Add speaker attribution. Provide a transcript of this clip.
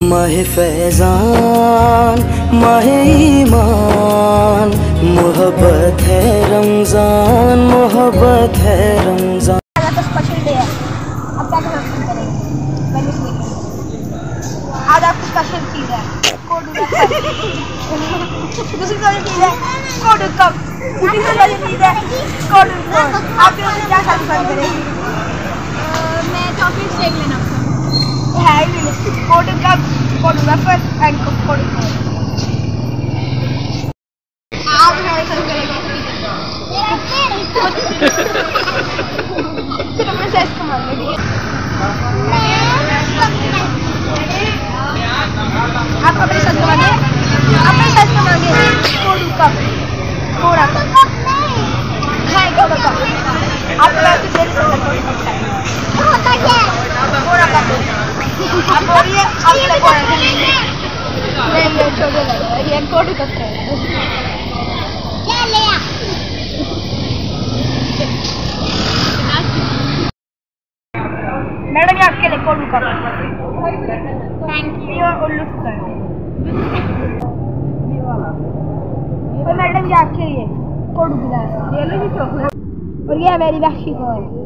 Speaker 1: माह फैजान माह ईमान। मोहब्बत है रमज़ान मोहब्बत है रमज़ान।
Speaker 2: आज स्पेशल डे है। अब क्या करेंगे। आज आपकी स्पेशल चीज़ है। कोड दूसरी वाली चीज़ है। कोड कप। तीसरी वाली चीज़ है। कोड आप क्या करेंगे?
Speaker 3: मैं चॉकलेट शेक लेना पसंद
Speaker 2: है ही कोड कप कोड वेफर एंड कोड आप है पसंद करेंगे फिर अपने साइज़ को मान लीजिए आप अपने को मांगे अपने को मांगे। Code cup. कोड़ा कप है कोड़ा कप आप वैसे दे सकते हैं कोड़ा कप आप बोलिए आप ले कोड़ा नहीं नहीं छोटे लगा ये कोड कप है। मैडम ये आपके लिए कोड कप थैंक यू और उल्लू कर तो मैडम ये आपके लिए कोड गिलास ये लो जी चॉकलेट और ये है मेरी वहशी कॉल